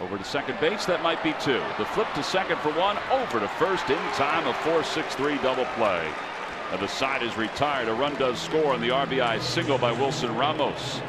Over to second base. That might be two. The flip to second for one. Over to first in time. A 4-6-3 double play. And the side is retired. A run does score on the RBI single by Wilson Ramos.